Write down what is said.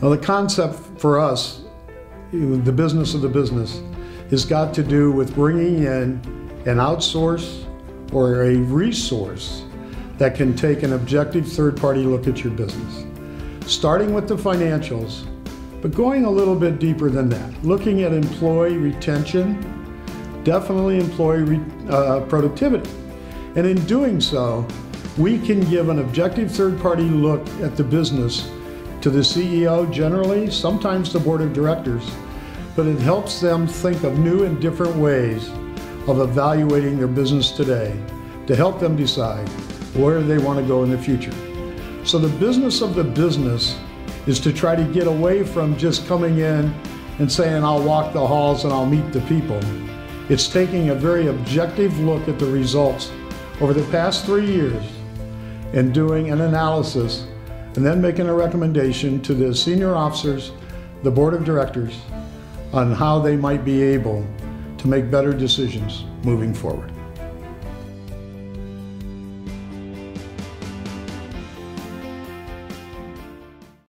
Well, the concept for us, the business of the business, has got to do with bringing in an outsource or a resource that can take an objective third party look at your business. Starting with the financials, but going a little bit deeper than that, looking at employee retention, definitely employee uh, productivity. And in doing so, we can give an objective third party look at the business to the CEO generally, sometimes the board of directors, but it helps them think of new and different ways of evaluating their business today to help them decide where they want to go in the future. So the business of the business is to try to get away from just coming in and saying, I'll walk the halls and I'll meet the people. It's taking a very objective look at the results over the past three years and doing an analysis and then making a recommendation to the senior officers, the board of directors, on how they might be able to make better decisions moving forward.